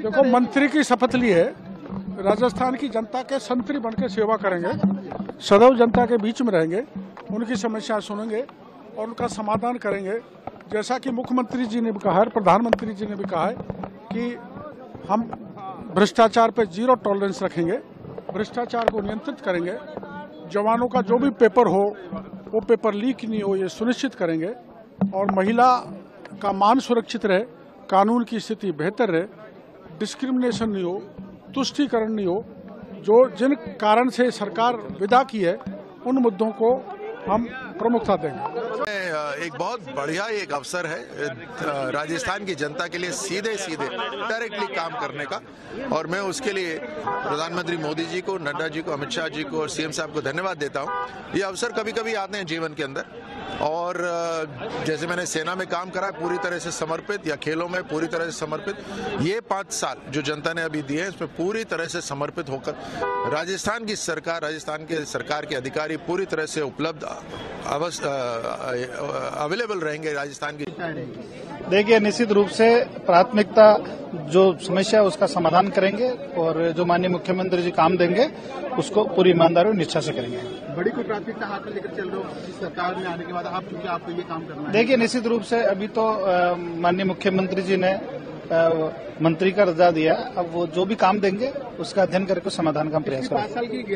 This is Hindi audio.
देखो, मंत्री की शपथ ली है। राजस्थान की जनता के संतरी बनकर सेवा करेंगे। सदैव जनता के बीच में रहेंगे। उनकी समस्याएँ सुनेंगे और उनका समाधान करेंगे। जैसा कि मुख्यमंत्री जी ने भी कहा है, प्रधानमंत्री जी ने भी कहा है कि हम भ्रष्टाचार पर ज़ीरो टॉलरेंस रखेंगे, भ्रष्टाचार को नियंत्रित करेंगे। जवानों का जो भी पेपर हो, वो पेपर लीक नहीं हो, ये सुनिश्चित करेंगे। और महिला का मान सुरक्षित रहे, कानून की स्थिति बेहतर रहे। डिस्क्रिमिनेशन नहीं हो, तुष्टिकरण नहीं हो, जो जिन कारण से सरकार विदा की है, उन मुद्दों को हम प्रमुखता देंगे। एक बहुत बढ़िया एक अवसर है राजस्थान की जनता के लिए सीधे सीधे डायरेक्टली काम करने का। और मैं उसके लिए प्रधानमंत्री मोदी जी को, नड्डा जी को, अमित शाह जी को और सीएम साहब को धन्यवाद देता हूँ। ये अवसर कभी कभी आते हैं जीवन के अंदर। और जैसे मैंने सेना में काम करा है, पूरी तरह से समर्पित, या खेलों में पूरी तरह से समर्पित, ये पाँच साल जो जनता ने अभी दिए हैं, इसमें पूरी तरह से समर्पित होकर, राजस्थान की सरकार, राजस्थान के सरकार के अधिकारी पूरी तरह से उपलब्ध अवेलेबल रहेंगे राजस्थान की। देखिए, निश्चित रूप से प्राथमिकता जो समस्या है उसका समाधान करेंगे और जो माननीय मुख्यमंत्री जी काम देंगे उसको पूरी ईमानदारी और निष्ठा से करेंगे। बड़ी कोई प्राथमिकता हाथ में लेकर चल रहे हो सरकार में आने के बाद आप क्योंकि आपको ये काम करना है। देखिए निश्चित रूप से अभी तो माननीय मुख्यमंत्री जी ने मंत्री का रजा दिया। अब वो जो भी काम देंगे उसका अध्ययन करके समाधान का प्रयास करेंगे।